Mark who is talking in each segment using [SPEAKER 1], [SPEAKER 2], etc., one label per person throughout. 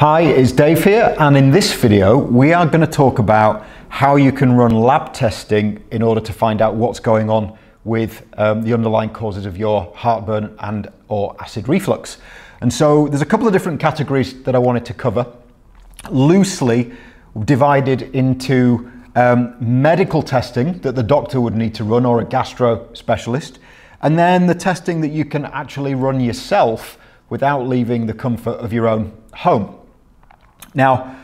[SPEAKER 1] Hi, it's Dave here, and in this video, we are going to talk about how you can run lab testing in order to find out what's going on with um, the underlying causes of your heartburn and or acid reflux. And so there's a couple of different categories that I wanted to cover, loosely divided into um, medical testing that the doctor would need to run or a gastro specialist, and then the testing that you can actually run yourself without leaving the comfort of your own home. Now,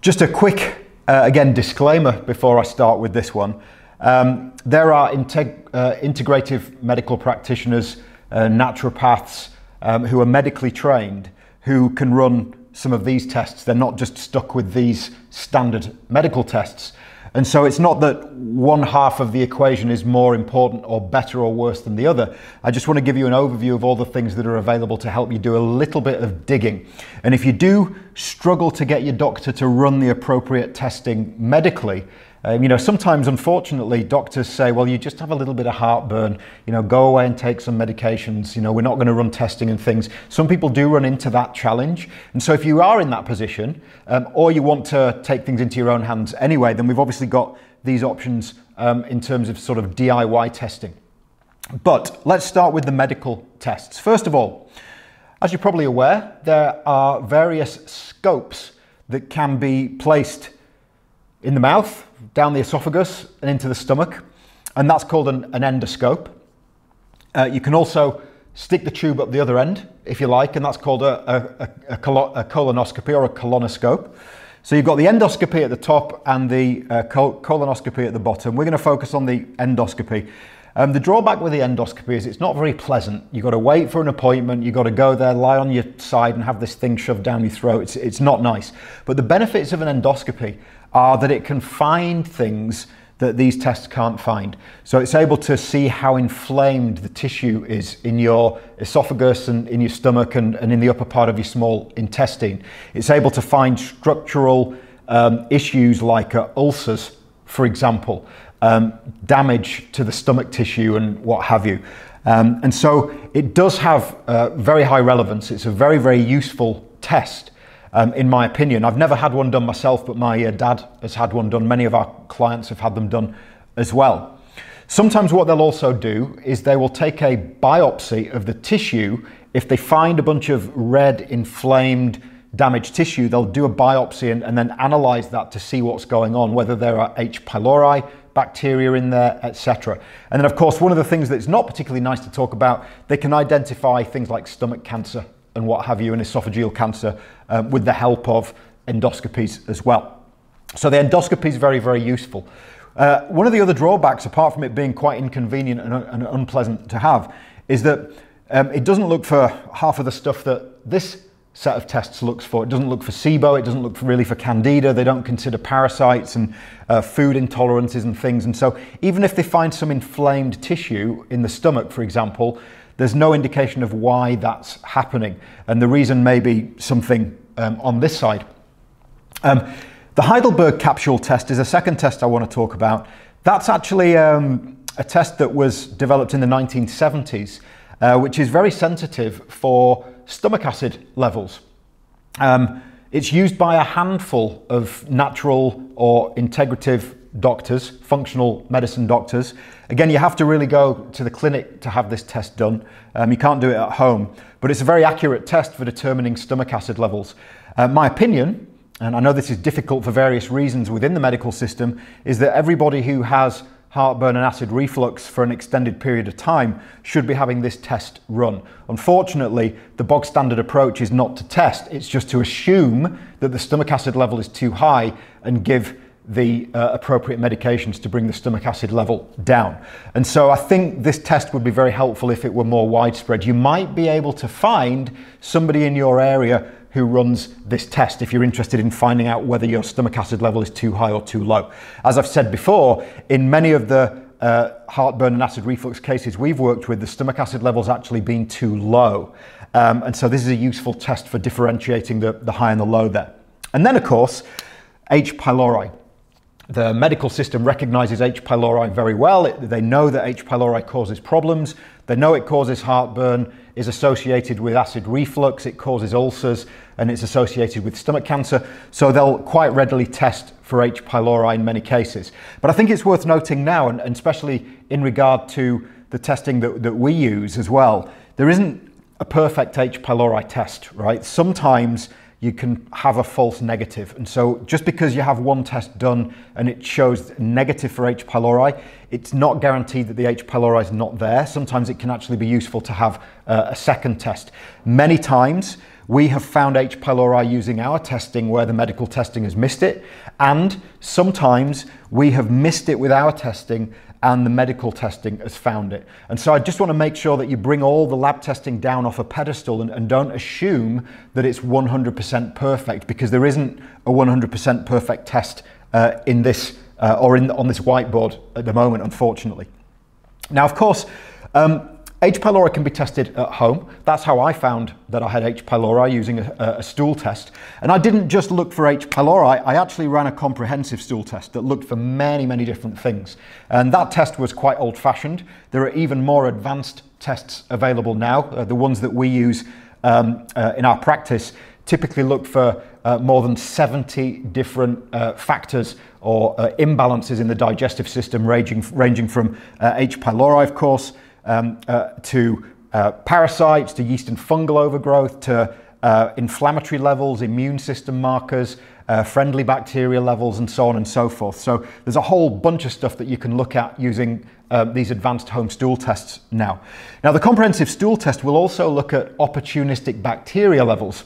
[SPEAKER 1] just a quick, uh, again, disclaimer before I start with this one. Um, there are integ- uh, integrative medical practitioners, uh, naturopaths um, who are medically trained who can run some of these tests. They're not just stuck with these standard medical tests. And so it's not that one half of the equation is more important or better or worse than the other. I just want to give you an overview of all the things that are available to help you do a little bit of digging. And if you do struggle to get your doctor to run the appropriate testing medically, um, you know, sometimes, unfortunately, doctors say, well, you just have a little bit of heartburn, you know, go away and take some medications, you know, we're not going to run testing and things. Some people do run into that challenge. And so if you are in that position, um, or you want to take things into your own hands anyway, then we've obviously got these options um, in terms of sort of DIY testing. But let's start with the medical tests. First of all, as you're probably aware, there are various scopes that can be placed in the mouth, down the esophagus, and into the stomach, and that's called an, an endoscope. Uh, you can also stick the tube up the other end, if you like, and that's called a, a, a, a colonoscopy or a colonoscope. So you've got the endoscopy at the top and the uh, colonoscopy at the bottom. We're going to focus on the endoscopy. Um, the drawback with the endoscopy is it's not very pleasant. You've got to wait for an appointment, you've got to go there, lie on your side, and have this thing shoved down your throat. It's, it's not nice. But the benefits of an endoscopy are that it can find things that these tests can't find. So it's able to see how inflamed the tissue is in your esophagus and in your stomach and, and in the upper part of your small intestine. It's able to find structural um, issues like uh, ulcers, for example um, damage to the stomach tissue and what have you. Um, and so it does have uh, very high relevance. It's a very, very useful test, um, in my opinion. I've never had one done myself, but my uh, dad has had one done. Many of our clients have had them done as well. Sometimes what they'll also do is they will take a biopsy of the tissue. If they find a bunch of red, inflamed, damaged tissue, they'll do a biopsy and, and then analyze that to see what's going on, whether there are H. pylori, bacteria in there, etc. And then, of course, one of the things that's not particularly nice to talk about, they can identify things like stomach cancer and what have you, and esophageal cancer um, with the help of endoscopies as well. So the endoscopy is very, very useful. Uh, one of the other drawbacks, apart from it being quite inconvenient and, and unpleasant to have, is that um, it doesn't look for half of the stuff that this set of tests looks for. It doesn't look for SIBO, it doesn't look for really for candida, they don't consider parasites and uh, food intolerances and things. And so even if they find some inflamed tissue in the stomach, for example, there's no indication of why that's happening. And the reason may be something um, on this side. Um, the Heidelberg capsule test is a second test I want to talk about. That's actually um, a test that was developed in the 1970s, uh, which is very sensitive for stomach acid levels. Um, it's used by a handful of natural or integrative doctors, functional medicine doctors. Again, you have to really go to the clinic to have this test done. Um, you can't do it at home, but it's a very accurate test for determining stomach acid levels. Uh, my opinion, and I know this is difficult for various reasons within the medical system, is that everybody who has heartburn and acid reflux for an extended period of time should be having this test run. Unfortunately, the bog standard approach is not to test, it's just to assume that the stomach acid level is too high and give the uh, appropriate medications to bring the stomach acid level down. And so I think this test would be very helpful if it were more widespread. You might be able to find somebody in your area who runs this test if you're interested in finding out whether your stomach acid level is too high or too low. As I've said before, in many of the uh, heartburn and acid reflux cases we've worked with, the stomach acid level's actually been too low. Um, and so this is a useful test for differentiating the, the high and the low there. And then, of course, H. pylori. The medical system recognizes H. pylori very well. It, they know that H. pylori causes problems. They know it causes heartburn, is associated with acid reflux, it causes ulcers, and it's associated with stomach cancer. So they'll quite readily test for H. pylori in many cases. But I think it's worth noting now, and, especially in regard to the testing that, that we use as well, there isn't a perfect H. pylori test, right? Sometimes you can have a false negative. And so just because you have one test done and it shows negative for H. pylori, it's not guaranteed that the H. pylori is not there. Sometimes it can actually be useful to have uh, a second test. Many times we have found H. pylori using our testing where the medical testing has missed it. And sometimes we have missed it with our testing and the medical testing has found it. And so I just want to make sure that you bring all the lab testing down off a pedestal and, and don't assume that it's 100% perfect because there isn't a 100% perfect test uh, in this uh, or in, on this whiteboard at the moment, unfortunately. Now, of course, um, H. pylori can be tested at home. That's how I found that I had H. pylori using a, a, stool test. And I didn't just look for H. pylori, I actually ran a comprehensive stool test that looked for many, many different things. And that test was quite old fashioned. There are even more advanced tests available now. Uh, the ones that we use um, uh, in our practice typically look for uh, more than 70 different uh, factors or uh, imbalances in the digestive system, ranging, ranging from uh, H. pylori, of course, um, uh, to uh, parasites, to yeast and fungal overgrowth, to uh, inflammatory levels, immune system markers, uh, friendly bacteria levels, and so on and so forth. So there's a whole bunch of stuff that you can look at using um, these advanced home stool tests now. Now, the comprehensive stool test will also look at opportunistic bacteria levels.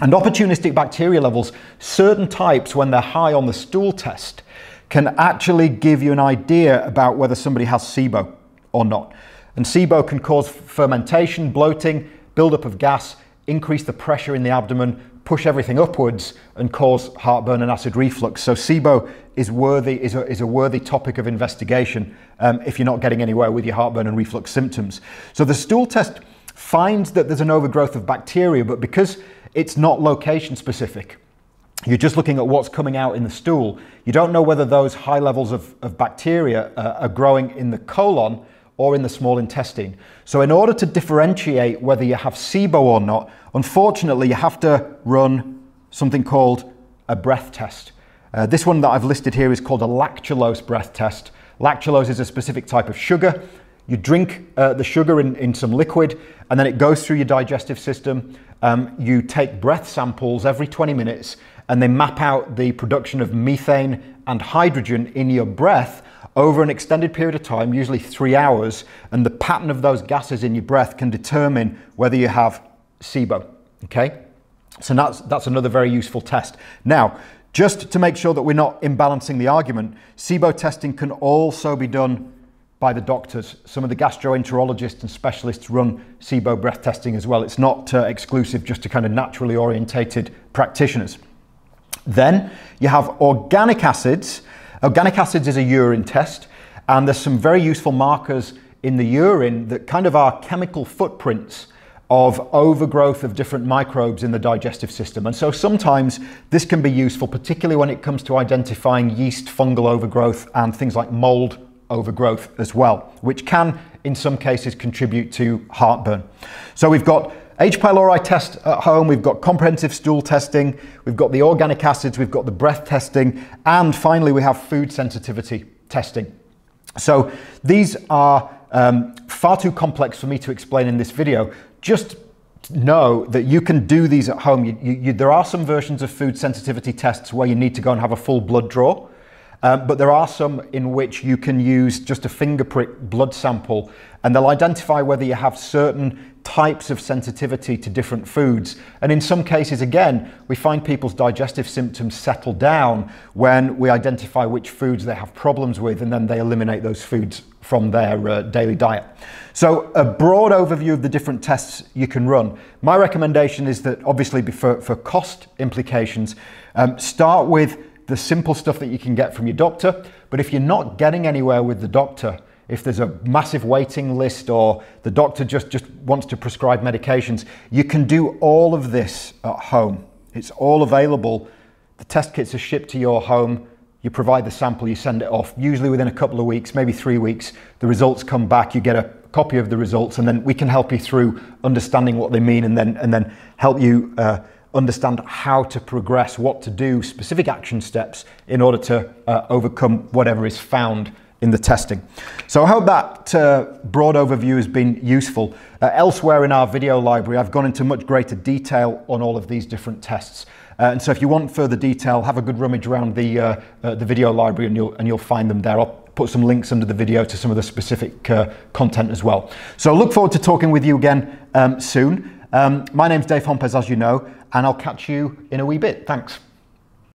[SPEAKER 1] And opportunistic bacteria levels, certain types, when they're high on the stool test, can actually give you an idea about whether somebody has SIBO or not. And SIBO can cause fermentation, bloating, buildup of gas, increase the pressure in the abdomen, push everything upwards and cause heartburn and acid reflux. So SIBO is worthy is a, is a worthy topic of investigation um, if you're not getting anywhere with your heartburn and reflux symptoms. So the stool test finds that there's an overgrowth of bacteria, but because it's not location specific, you're just looking at what's coming out in the stool. You don't know whether those high levels of, of bacteria uh, are growing in the colon or in the small intestine. So in order to differentiate whether you have SIBO or not, unfortunately you have to run something called a breath test. Uh, this one that I've listed here is called a lactulose breath test. Lactulose is a specific type of sugar. You drink uh, the sugar in, in some liquid and then it goes through your digestive system. Um, you take breath samples every 20 minutes and they map out the production of methane and hydrogen in your breath over an extended period of time, usually three hours, and the pattern of those gases in your breath can determine whether you have SIBO. Okay? So that's, that's another very useful test. Now, just to make sure that we're not imbalancing the argument, SIBO testing can also be done by the doctors. Some of the gastroenterologists and specialists run SIBO breath testing as well. It's not uh, exclusive just to kind of naturally orientated practitioners. Then you have organic acids, Organic acids is a urine test, and there's some very useful markers in the urine that kind of are chemical footprints of overgrowth of different microbes in the digestive system. And so sometimes this can be useful, particularly when it comes to identifying yeast fungal overgrowth and things like mold overgrowth as well, which can in some cases contribute to heartburn. So we've got H. pylori test at home, we've got comprehensive stool testing, we've got the organic acids, we've got the breath testing, and finally we have food sensitivity testing. So these are um, far too complex for me to explain in this video. Just know that you can do these at home. You, you, there are some versions of food sensitivity tests where you need to go and have a full blood draw. Um, but there are some in which you can use just a finger prick blood sample and they'll identify whether you have certain types of sensitivity to different foods. And in some cases, again, we find people's digestive symptoms settle down when we identify which foods they have problems with and then they eliminate those foods from their uh, daily diet. So a broad overview of the different tests you can run. My recommendation is that obviously for, for cost implications, um, start with the simple stuff that you can get from your doctor. But if you're not getting anywhere with the doctor, if there's a massive waiting list or the doctor just, just wants to prescribe medications, you can do all of this at home. It's all available. The test kits are shipped to your home. You provide the sample, you send it off. Usually within a couple of weeks, maybe three weeks, the results come back. You get a copy of the results, and then we can help you through understanding what they mean, and then and then help you uh, understand how to progress, what to do, specific action steps in order to uh, overcome whatever is found in the testing. So I hope that uh, broad overview has been useful. Uh, elsewhere in our video library, I've gone into much greater detail on all of these different tests. Uh, and so if you want further detail, have a good rummage around the, uh, uh, the video library and you'll, and you'll find them there. I'll put some links under the video to some of the specific uh, content as well. So look forward to talking with you again um, soon. Um, my name's Dave Hompes, as you know, and I'll catch you in a wee bit. Thanks.